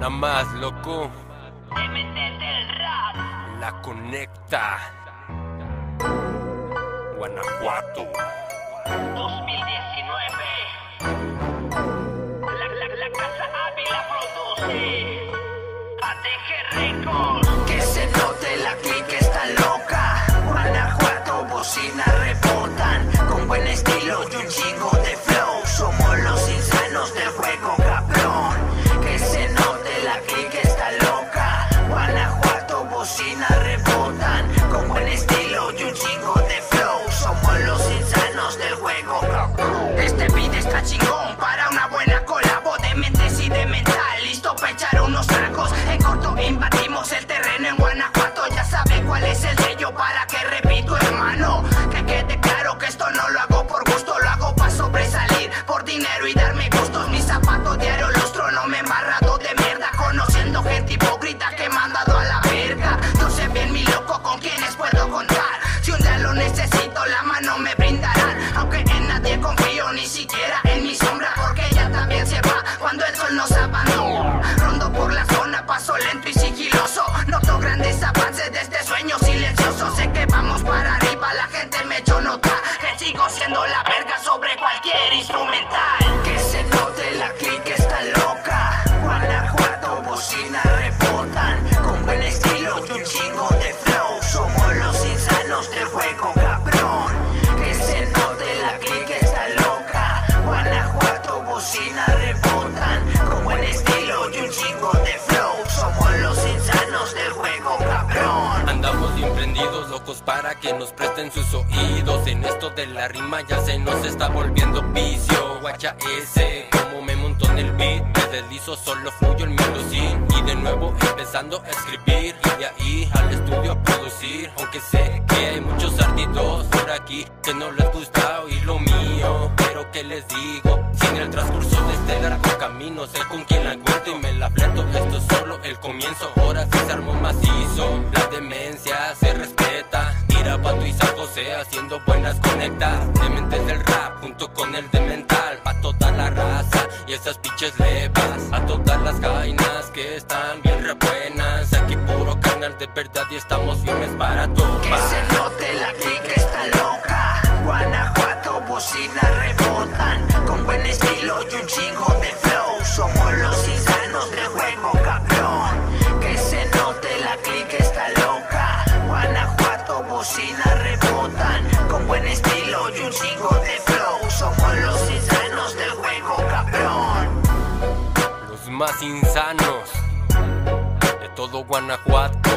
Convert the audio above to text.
Nada más, loco. La conecta. Guanajuato. 2019. La, la, la casa Ávila produce. Invadimos el terreno sigo siendo la verga sobre cualquier instrumental. Que se note la clique está loca. Guanajuato, bocina rebotan. Con buen estilo y un chingo de flow. Somos los insanos del juego, cabrón. Que se note la clique está loca. Guanajuato, bocina rebotan. Con buen estilo y un chingo de bien locos para que nos presten sus oídos. En esto de la rima ya se nos está volviendo vicio. Guacha ese, como me montó en el beat. Me deslizo, solo fluyo el melocín. Y de nuevo empezando a escribir. Y de ahí al estudio a producir. Aunque sé que hay muchos ardidos por aquí que no les gusta oír lo mío. Pero que les digo, si en el transcurso de este largo camino sé con quién la encuentro y me la fleto. Esto es solo el comienzo, haciendo buenas conectas. Dementes del rap junto con el de mental. Pa' toda la raza y esas pinches levas. A todas las gainas que están bien re buenas. Aquí puro canal de verdad y estamos firmes para Que tomar. se note la clique está loca. Guanajuato, bocina rebotan. Con buen estilo y un chingo de rebotan. Con buen estilo y un chingo de flow. Somos los insanos del juego, cabrón. Los más insanos de todo Guanajuato.